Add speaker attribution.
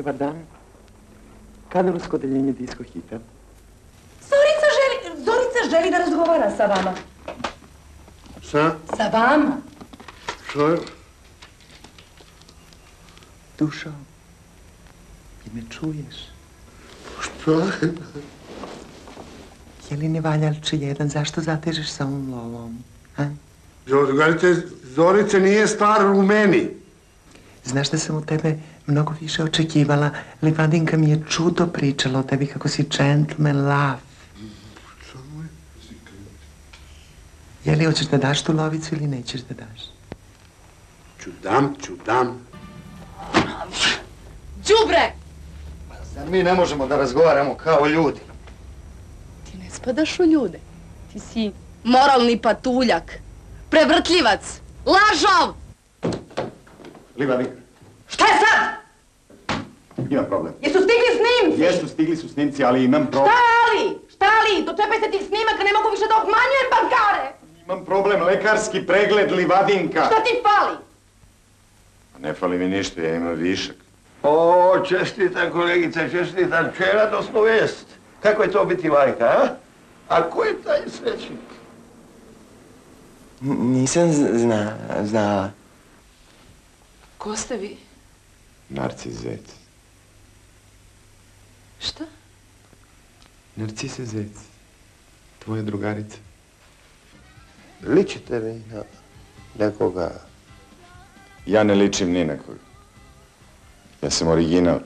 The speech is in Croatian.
Speaker 1: Dobar dan. Kadrovsko odeljenje disko hita.
Speaker 2: Zorica želi, Zorica želi da razgovara sa vama.
Speaker 3: Šta?
Speaker 2: Sa vama.
Speaker 3: Što je?
Speaker 1: Dušo, ti me čuješ?
Speaker 3: Šta?
Speaker 1: Je li ne valjalče jedan, zašto zatežeš sa ovom lovom? A?
Speaker 3: Jo, Drugarice, Zorice nije stvar u meni.
Speaker 1: Znaš da sam u tebe mnogo više očekivala. Livadinka mi je čudo pričala o tebi kako si gentleman lav. Je li hoćeš da daš tu lovicu ili nećeš da daš?
Speaker 3: Ću dam, ću dam.
Speaker 2: Đubre!
Speaker 4: Zar mi ne možemo da razgovaramo kao ljudi?
Speaker 2: Ti ne spadaš u ljude. Ti si moralni patuljak. Prevrtljivac. Lažov!
Speaker 4: Livadinka,
Speaker 2: Šta je sad?
Speaker 4: imam problem.
Speaker 2: Jesu stigli snimci?
Speaker 4: Jesu, stigli su snimci, ali imam
Speaker 2: Šta
Speaker 4: problem.
Speaker 2: li? Šta li? Dočepaj se tih snimaka, ne mogu više da obmanjujem bankare!
Speaker 4: Imam problem, lekarski pregled, Livadinka.
Speaker 2: Šta ti fali?
Speaker 4: Ne fali mi ništa, ja imam višak.
Speaker 5: O, čestitam kolegice, čestitam radosnu vijest. Kako je to biti majka, a? A ko je taj srećnik?
Speaker 1: Nisam zna, znala.
Speaker 2: Ko ste vi?
Speaker 4: Narcis Zec.
Speaker 2: Šta?
Speaker 4: Narcisa Zec. Tvoja drugarica.
Speaker 5: Ličite mi na nekoga.
Speaker 4: Ja ne ličim ni na koga. Ja sam original.